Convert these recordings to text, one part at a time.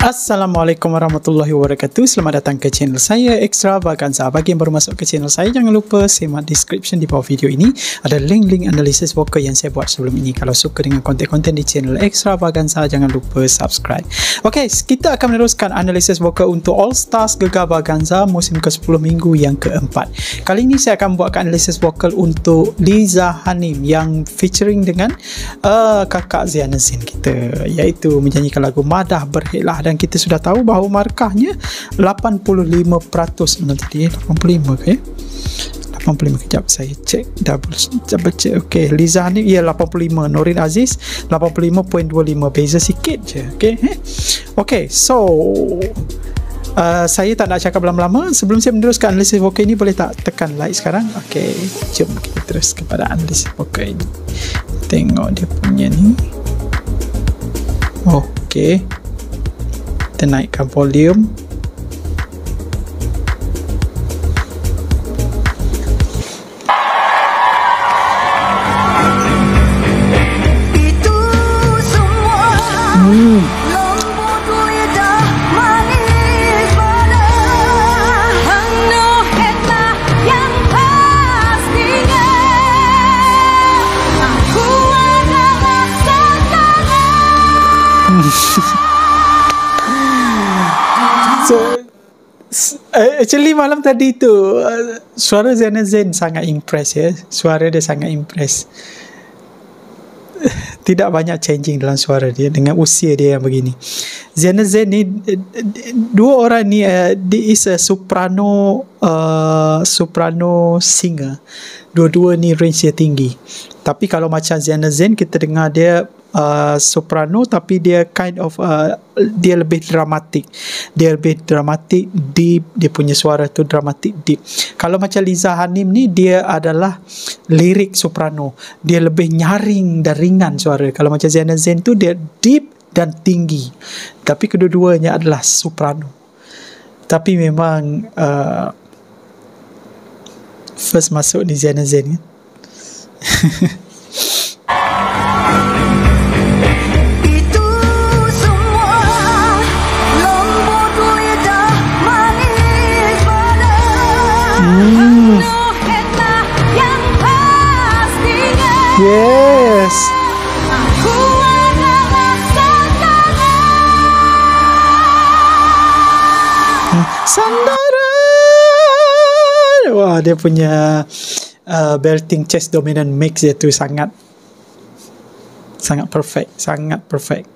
Assalamualaikum warahmatullahi wabarakatuh. Selamat datang ke channel saya Extra Vaganza Bagi yang baru masuk ke channel saya Jangan lupa semak description di bawah video ini. Ada link-link analisis vocal yang saya buat sebelum ini. Kalau suka dengan konten-konten di channel Extra Vaganza Jangan lupa subscribe. Ok, kita akan meneruskan analisis vocal untuk All Stars Gegar Vaganza Musim ke-10 minggu yang keempat. Kali ini saya akan buatkan analisis vocal untuk Liza Hanim Yang featuring dengan uh, kakak Ziana Zin kita Iaitu menyanyikan lagu Madah Berhelah dan kita sudah tahu bahawa markahnya 85% mana tadi? 85 ke 85 kejap saya cek double double check. Okey Liza ni ya 85 Norin Aziz 85.25 beza sikit je okey eh? okey so uh, saya tak nak cakap lama-lama. Sebelum saya meneruskan analisis vokal ini boleh tak tekan like sekarang? Okey jom kita terus kepada analisis vokal ini tengok dia punya ni. Okey the nightcap volume. Actually malam tadi tu uh, suara Zena Zen sangat impress ya. Suara dia sangat impress. Tidak banyak changing dalam suara dia dengan usia dia yang begini. Zena Zen ni dua orang ni uh, dia is a soprano uh, soprano singer. Dua-dua ni range dia tinggi. Tapi kalau macam Zena Zen kita dengar dia uh, soprano tapi dia kind of uh, dia lebih dramatik. Dia lebih dramatik deep dia punya suara tu dramatik deep. Kalau macam Liza Hanim ni dia adalah lirik soprano. Dia lebih nyaring dan ringan suara. Kalau macam Zaina Zain tu dia deep dan tinggi. Tapi kedua-duanya adalah soprano. Tapi memang uh, first masuk ni Zaina Zain kan Yes. Sandara. Wah, dia punya uh, belting chest dominant mix dia tu sangat sangat perfect, sangat perfect.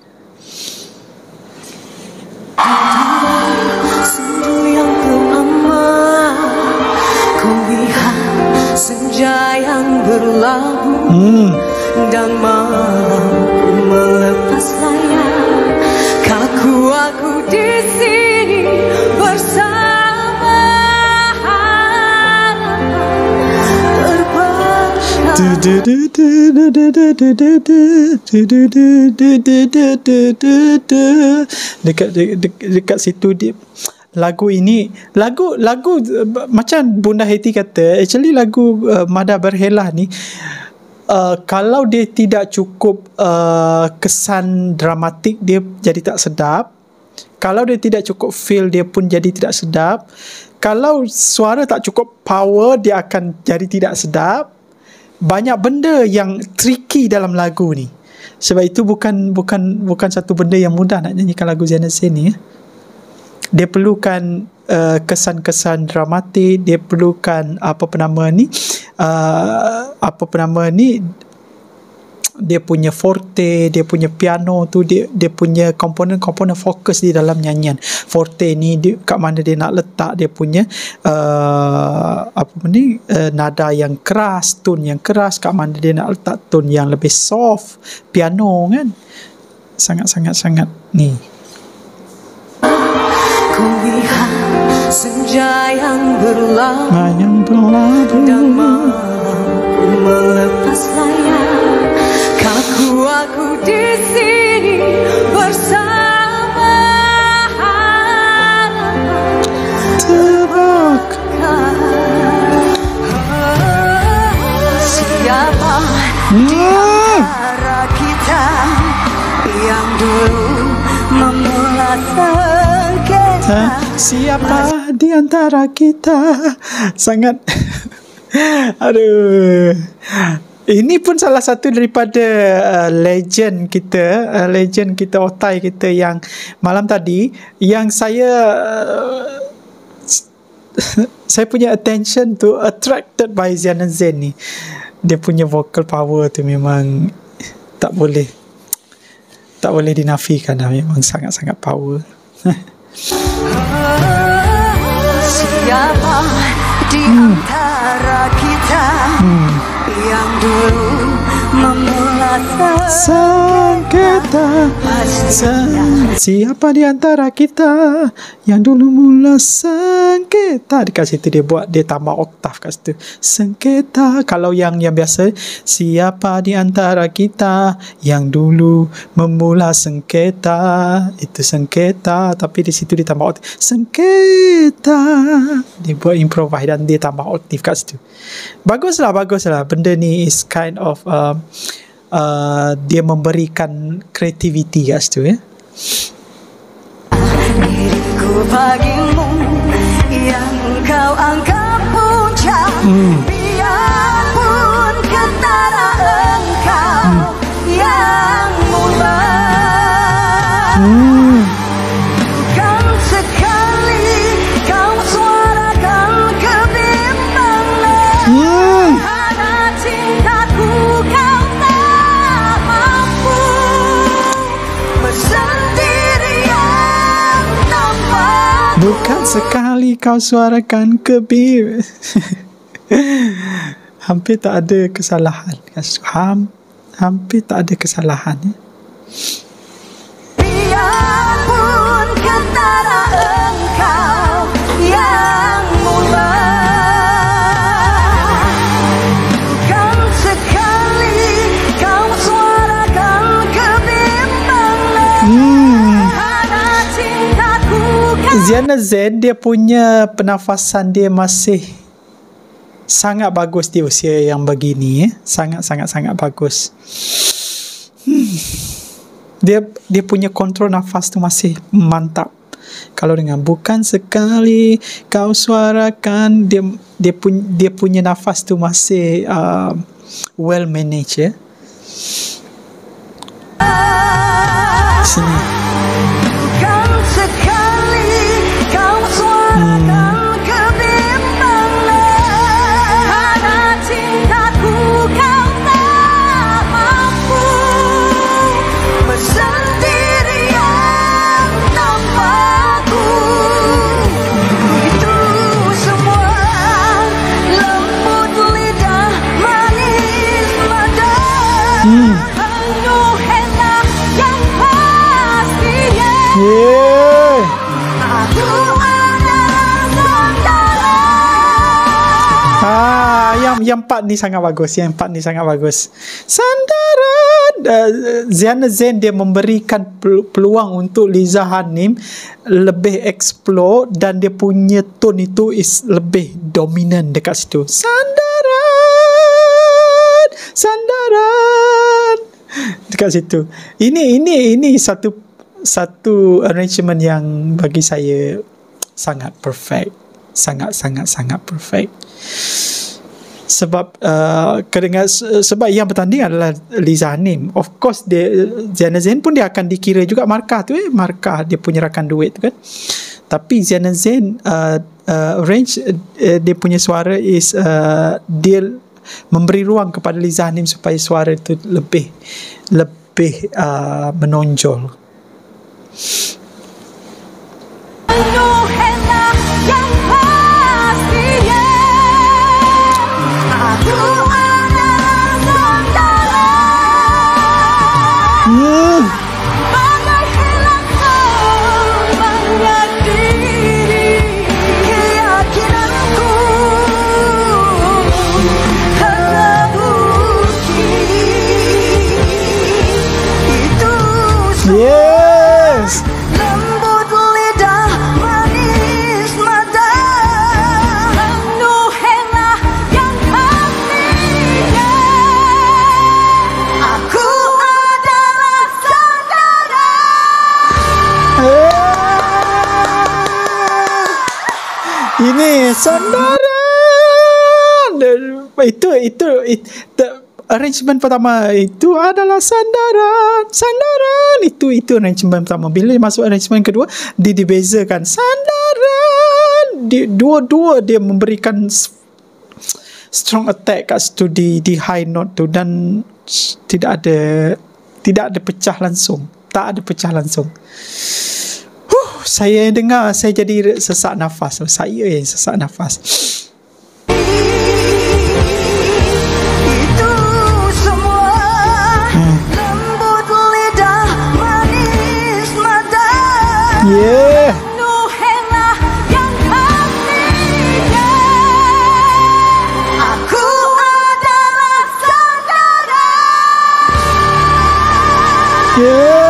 senja yang berlalu dan mampu melepas kaku aku di sini bersama dekat dekat dekat situ dia lagu ini lagu lagu uh, macam Bunda Heti kata actually lagu uh, Mada Berhelah ni uh, kalau dia tidak cukup uh, kesan dramatik dia jadi tak sedap. Kalau dia tidak cukup feel dia pun jadi tidak sedap. Kalau suara tak cukup power dia akan jadi tidak sedap. Banyak benda yang tricky dalam lagu ni. Sebab itu bukan bukan bukan satu benda yang mudah nak nyanyikan lagu Zain ni ya. Dia perlukan uh, kesan-kesan dramatik dia perlukan apa penama ni uh, apa penama ni dia punya forte dia punya piano tu dia dia punya komponen-komponen fokus di dalam nyanyian. Forte ni dia, kat mana dia nak letak dia punya uh, apa ni uh, nada yang keras tone yang keras kat mana dia nak letak tone yang lebih soft piano kan? Sangat-sangat sangat ni Ku lihat senja yang berlalu, yang berlalu. Dan mampu melepas layar Kaku aku di sini Siapa di antara kita Sangat Aduh ini pun salah satu daripada uh, legend kita, uh, legend kita otai kita yang malam tadi yang saya uh, saya punya attention tu attracted by Ziana Zen ni. Dia punya vocal power tu memang tak boleh tak boleh dinafikan lah. memang sangat-sangat power. Siapa di antara kita hmm. yang dulu sengketa Siapa di antara kita yang dulu mula sengketa? Dekat situ dia buat dia tambah oktav kat situ. Sengketa. Kalau yang yang biasa siapa di antara kita yang dulu memula sengketa? Itu sengketa tapi di situ dia tambah oktav sengketa. Dia buat improvise dan dia tambah oktav kat situ. Baguslah baguslah. Benda ni is kind of uh, uh, dia memberikan kreativiti kat situ ya. Diriku bagimu yang kau anggap hmm. Biarpun ketara engkau hmm. yang mulai hmm. Sekali kau suarakan kebir. hampir tak ada kesalahan. Ham, hampir tak ada kesalahan. Ya. Ziana Zen dia punya pernafasan dia masih sangat bagus di usia yang begini ya. Sangat sangat sangat bagus. Hmm. Dia dia punya kontrol nafas tu masih mantap. Kalau dengan bukan sekali kau suarakan dia dia punya dia punya nafas tu masih uh, well managed ya. Sini. Yang yang part ni sangat bagus. Yang part ni sangat bagus. Sandaran uh, Ziana Zen dia memberikan pel- peluang untuk Liza Hanim lebih explore dan dia punya tone itu is lebih dominan dekat situ. Sandaran, sandaran dekat situ. Ini ini ini satu satu arrangement yang bagi saya sangat perfect. Sangat sangat sangat perfect sebab uh, kedengar sebab yang bertanding adalah Liza Hanim. Of course dia Ziana Zain pun dia akan dikira juga markah tu eh. Markah dia punya rakan duet tu kan. Tapi Ziana Zain uh, uh, range uh, dia punya suara is uh, dia memberi ruang kepada Liza Hanim supaya suara itu lebih lebih uh, menonjol Ini sandaran. Itu itu, itu arrangement pertama itu adalah sandaran. Sandaran itu itu arrangement pertama. Bila masuk arrangement kedua, dia dibezakan sandaran. Dua-dua dia memberikan strong attack kat situ di di high note tu dan tidak ada tidak ada pecah langsung. Tak ada pecah langsung. Saya dengar saya jadi sesak nafas. Saya yang sesak nafas. Yang Yeah.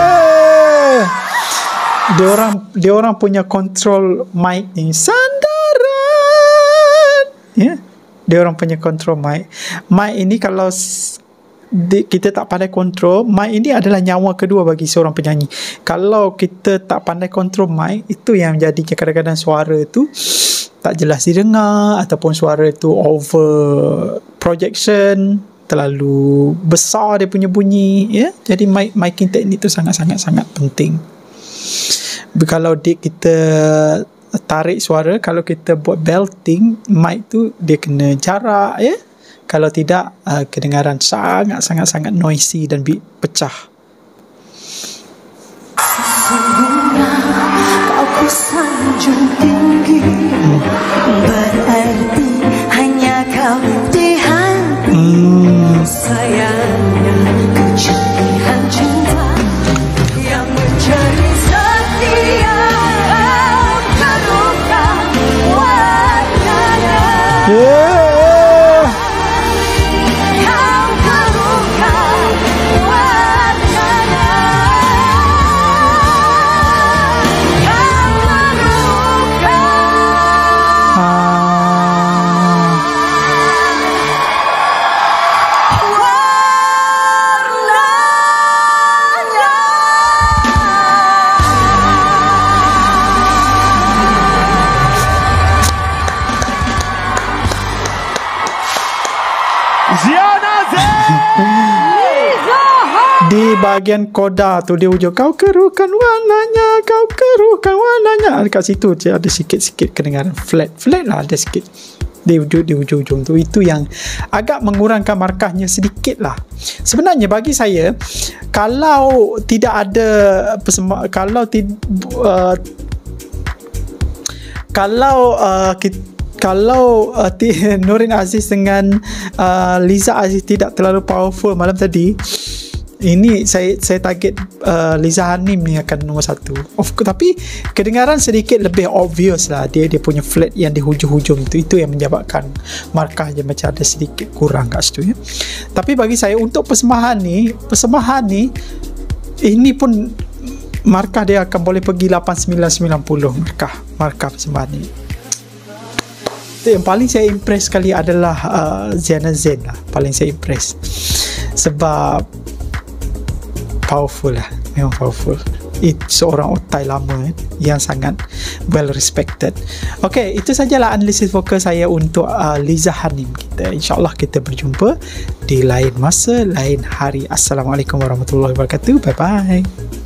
Dia orang dia orang punya control mic ni sandaran. Ya. Yeah. Dia orang punya control mic. Mic ini kalau di, kita tak pandai kontrol, mic ini adalah nyawa kedua bagi seorang penyanyi. Kalau kita tak pandai kontrol mic, itu yang menjadikan kadang-kadang suara tu tak jelas didengar ataupun suara tu over projection terlalu besar dia punya bunyi ya jadi mic miking teknik tu sangat-sangat sangat penting kalau dia kita tarik suara kalau kita buat belting mic tu dia kena jarak ya. Kalau tidak uh, kedengaran sangat sangat sangat noisy dan bi- pecah. Kau ku sanjung tinggi bahagian koda tu dia hujung kau keruhkan warnanya kau keruhkan warnanya. Dekat situ dia ada sikit-sikit kedengaran flat flat lah ada sikit. Di hujung di hujung-hujung tu. Itu yang agak mengurangkan markahnya sedikit lah. Sebenarnya bagi saya kalau tidak ada kalau tid, uh, kalau uh, kita, kalau uh, ti- Nurin Aziz dengan uh, Liza Aziz tidak terlalu powerful malam tadi ini saya saya target uh, Liza Hanim ni akan nombor satu. Of tapi kedengaran sedikit lebih obvious lah dia dia punya flat yang di hujung-hujung tu itu yang menyebabkan markahnya macam ada sedikit kurang kat situ ya. Tapi bagi saya untuk persembahan ni persembahan ni ini pun markah dia akan boleh pergi 8990 markah markah persembahan ni. Yang paling saya impress sekali adalah uh, Ziana Zain lah paling saya impress. Sebab powerful lah. Memang powerful. It, seorang otai lama eh, yang sangat well respected. Ok itu sajalah analisis vokal saya untuk uh, Liza Hanim kita. insyaAllah kita berjumpa di lain masa lain hari. Assalamualaikum warahmatullahi wabarakatuh. Bye bye